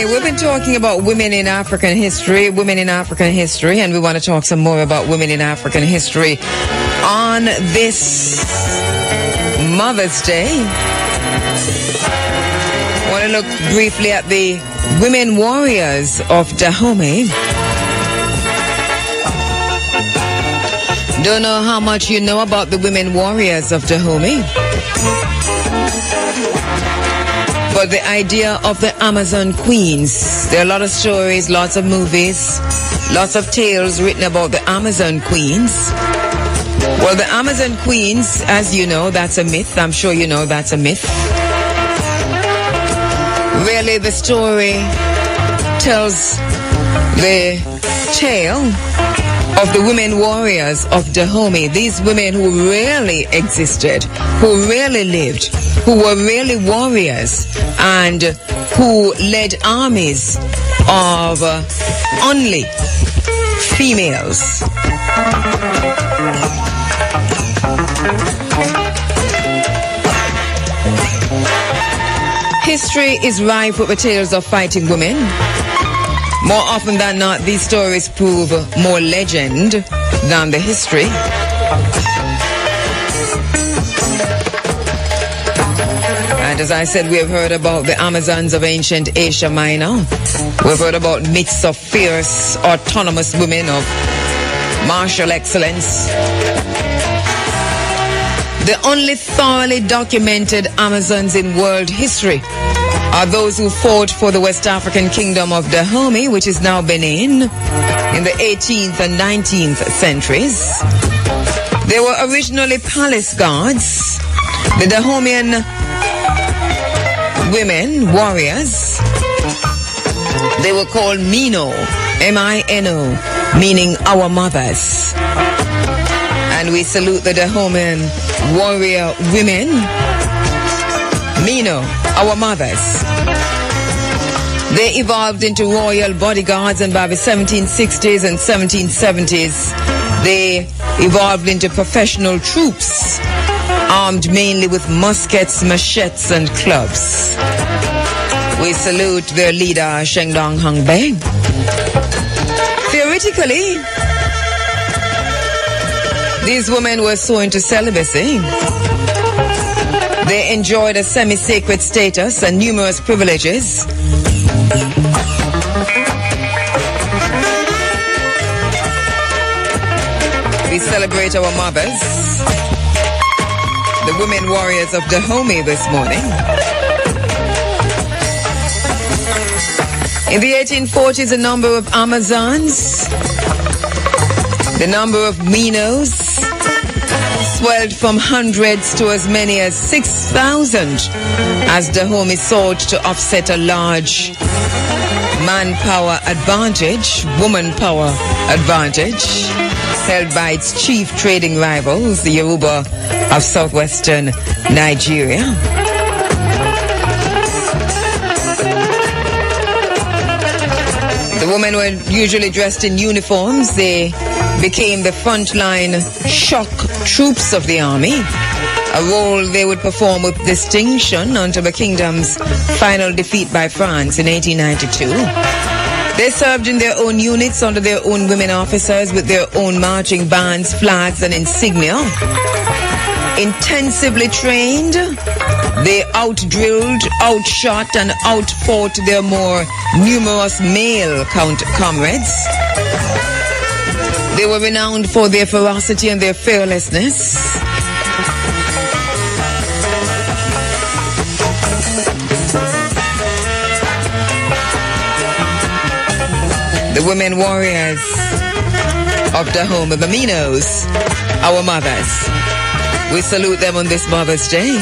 Okay, we've been talking about women in African history, women in African history, and we want to talk some more about women in African history on this Mother's Day. Want to look briefly at the women warriors of Dahomey. Don't know how much you know about the women warriors of Dahomey. But the idea of the Amazon queens, there are a lot of stories, lots of movies, lots of tales written about the Amazon queens. Well, the Amazon queens, as you know, that's a myth. I'm sure you know that's a myth. Really, the story tells the tale of the women warriors of Dahomey, these women who really existed, who really lived, who were really warriors, and who led armies of uh, only females. History is rife with the tales of fighting women. More often than not, these stories prove more legend than the history. And as I said, we have heard about the Amazons of ancient Asia Minor. We've heard about myths of fierce, autonomous women of martial excellence. The only thoroughly documented Amazons in world history are those who fought for the West African kingdom of Dahomey, which is now Benin, in the 18th and 19th centuries. They were originally palace guards. The Dahomean women, warriors, they were called Mino, M-I-N-O, meaning our mothers. And we salute the Dahomean warrior women, Mino, our mothers. They evolved into royal bodyguards and by the 1760s and 1770s, they evolved into professional troops armed mainly with muskets, machetes, and clubs. We salute their leader, Sheng Dong Hang Theoretically, these women were so into celibacy. They enjoyed a semi-sacred status and numerous privileges. We celebrate our mothers, the women warriors of Dahomey this morning. In the 1840s, the number of Amazons, the number of Minos swelled from hundreds to as many as 6,000 as Dahomey sought to offset a large manpower advantage, woman power advantage, held by its chief trading rivals, the Yoruba of southwestern Nigeria. The women were usually dressed in uniforms. They became the frontline shock troops of the army, a role they would perform with distinction until the kingdom's final defeat by France in 1892. They served in their own units under their own women officers with their own marching bands, flags, and insignia. Intensively trained, they outdrilled, outshot, and outfought their more numerous male count- comrades. They were renowned for their ferocity and their fearlessness. The women warriors of Dahomey, the Minos, our mothers. We salute them on this Mother's Day,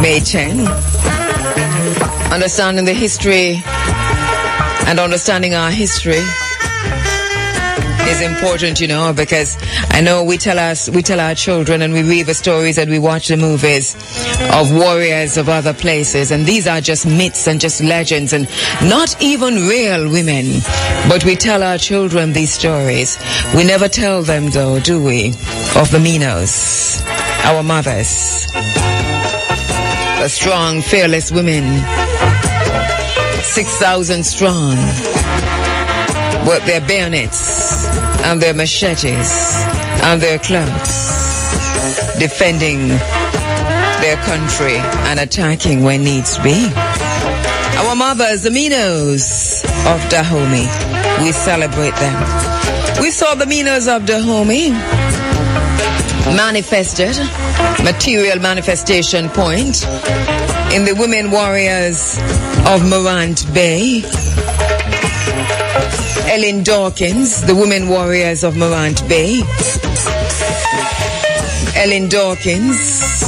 May 10. Understanding the history and understanding our history is important, you know, because I know we tell us, we tell our children and we read the stories and we watch the movies of warriors of other places. And these are just myths and just legends and not even real women. But we tell our children these stories. We never tell them though, do we? Of the Minos, our mothers, the strong, fearless women 6,000 strong, with their bayonets and their machetes and their clubs, defending their country and attacking when needs be. Our mothers, the Minos of Dahomey, we celebrate them. We saw the Minos of Dahomey manifested, material manifestation point in the women warriors of Morant Bay. Ellen Dawkins, the women warriors of Morant Bay. Ellen Dawkins,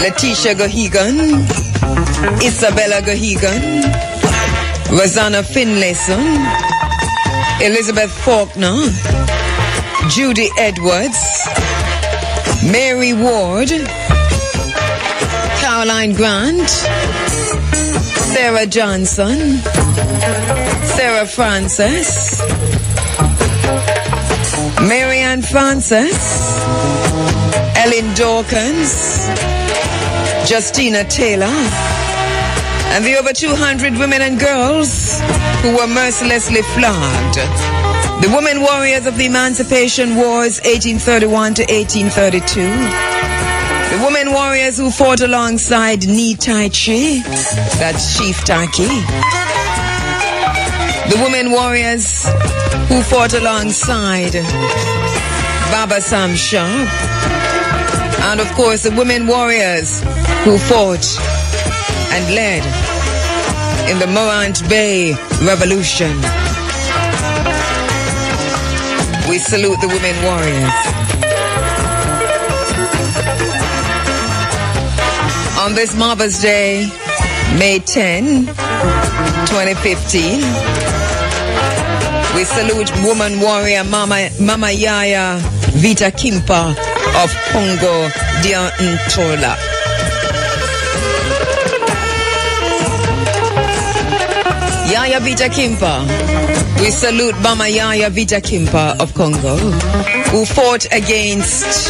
Letitia Geoghegan, Isabella Geoghegan, Rosanna Finlayson, Elizabeth Faulkner, Judy Edwards, Mary Ward, Caroline Grant, Sarah Johnson, Sarah Francis, Marianne Francis, Ellen Dawkins, Justina Taylor, and the over 200 women and girls who were mercilessly flogged. The women warriors of the Emancipation Wars 1831 to 1832. The women warriors who fought alongside Ni Tai Chi, that's Chief Taki. The women warriors who fought alongside Baba Sam Sharpe. And of course, the women warriors who fought and led in the Morant Bay Revolution. We salute the women warriors. On this Mother's Day, May 10, 2015, we salute woman warrior Mama, Mama Yaya Vita Kimpa of Congo Dia Ntola. Yaya Vita Kimpa. We salute Mama Yaya Vita Kimpa of Congo, who fought against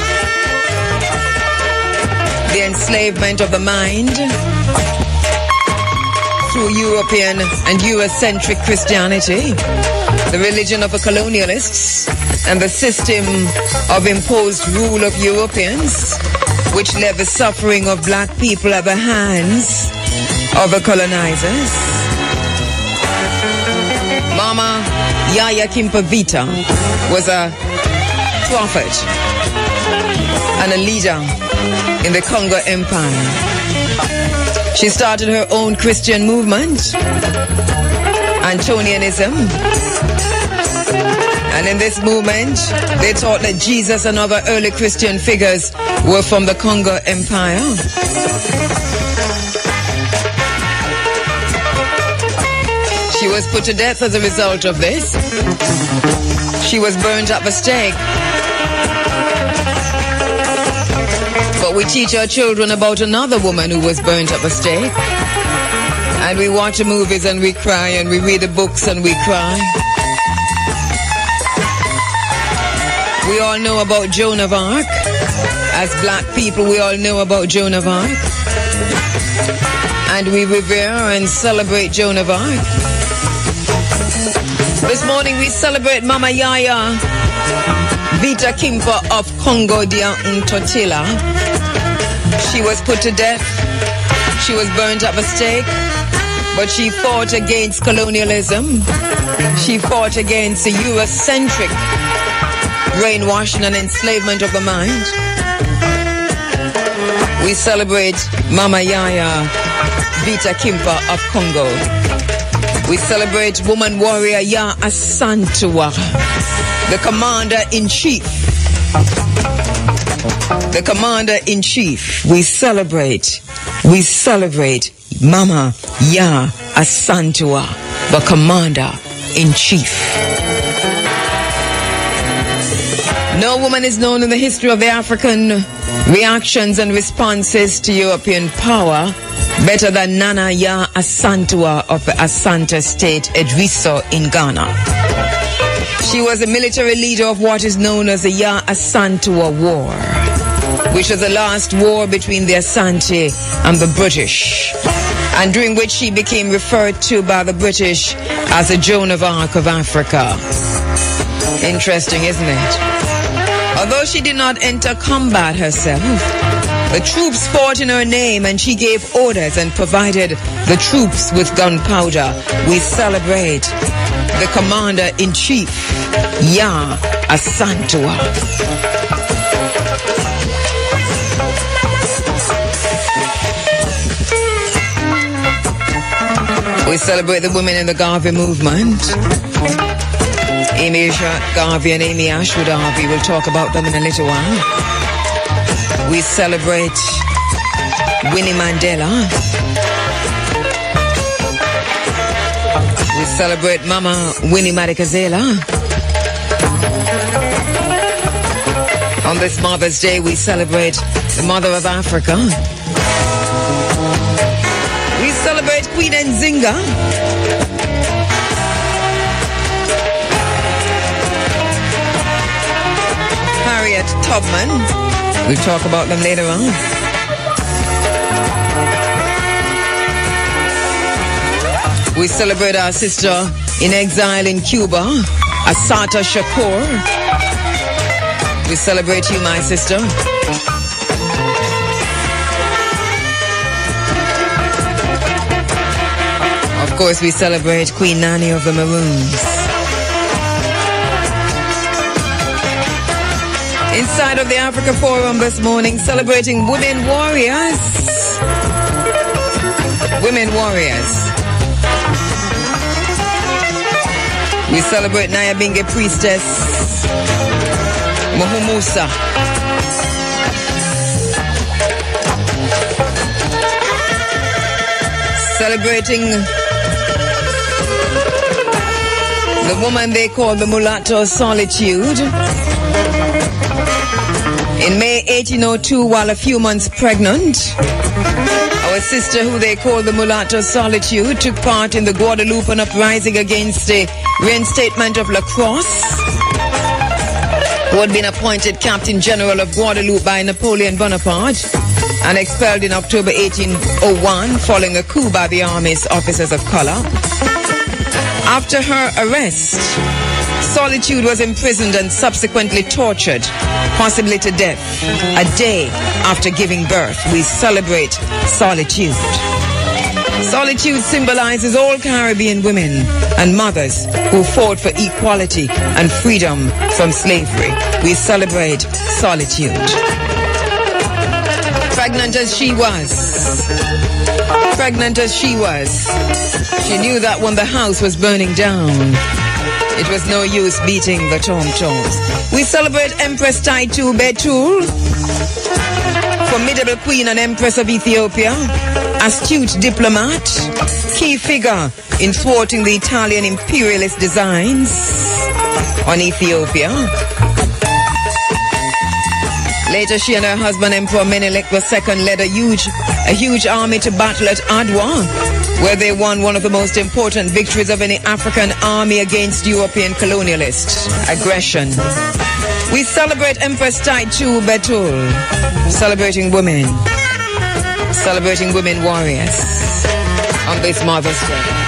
the enslavement of the mind through European and Eurocentric Christianity, the religion of the colonialists, and the system of imposed rule of Europeans, which led the suffering of black people at the hands of the colonizers. Mama Yaya Kimpavita was a prophet and a leader in the Congo Empire. She started her own Christian movement, Antonianism. And in this movement, they taught that Jesus and other early Christian figures were from the Congo Empire. She was put to death as a result of this. She was burned at the stake. But we teach our children about another woman who was burnt at the stake. And we watch the movies and we cry and we read the books and we cry. We all know about Joan of Arc. As black people, we all know about Joan of Arc. And we revere and celebrate Joan of Arc. This morning we celebrate Mama Yaya Vita Kimpa of Congo dia Ntotila. She was put to death. She was burnt at the stake. But she fought against colonialism. She fought against the Eurocentric brainwashing and enslavement of the mind. We celebrate Mama Yaya Vita Kimpa of Congo. We celebrate woman warrior Yaa Asantewaa, the commander in chief. The commander in chief. We celebrate, we celebrate Mama Yaa Asantewaa, the commander in chief. No woman is known in the history of the African reactions and responses to European power better than Nana Yaa Asantewaa of the Asante State, Edweso in Ghana. She was a military leader of what is known as the Yaa Asantewaa War, which was the last war between the Asante and the British. and during which she became referred to by the British as the Joan of Arc of Africa. Interesting, isn't it? Although she did not enter combat herself, the troops fought in her name and she gave orders and provided the troops with gunpowder. We celebrate the commander in chief, Yaa Asantewaa. We celebrate the women in the Garvey movement. Amy Garvey and Amy Ashwood Garvey. We'll talk about them in a little while. We celebrate Winnie Mandela. We celebrate Mama Winnie Madikizela. On this Mother's Day, we celebrate the Mother of Africa. We celebrate Queen Nzinga. Harriet Tubman. We'll talk about them later on. We celebrate our sister in exile in Cuba, Assata Shakur. We celebrate you, my sister. Of course, we celebrate Queen Nanny of the Maroons. Inside of the Africa Forum this morning, celebrating women warriors. Women warriors. We celebrate Nyabingi priestess Muhumuza. Celebrating the woman they call the mulatto solitude. In May 1802, while a few months pregnant, our sister, who they call the mulatto solitude, took part in the Guadalupan uprising against the reinstatement of Lacrosse, who had been appointed Captain General of Guadeloupe by Napoleon Bonaparte and expelled in October 1801 following a coup by the army's officers of color. After her arrest, Solitude was imprisoned and subsequently tortured, possibly to death. A day after giving birth, we celebrate Solitude. Solitude symbolizes all Caribbean women and mothers who fought for equality and freedom from slavery. We celebrate Solitude. Pregnant as she was, pregnant as she was, she knew that when the house was burning down, it was no use beating the tom-toms. We celebrate Empress Taitu Betul, formidable queen and empress of Ethiopia, astute diplomat, key figure in thwarting the Italian imperialist designs on Ethiopia. Later, she and her husband, Emperor Menelik II, led a huge, a huge army to battle at Adwa, where they won one of the most important victories of any African army against European colonialist aggression. We celebrate Empress Taitu Betul, celebrating women, celebrating women warriors on this Mother's Day.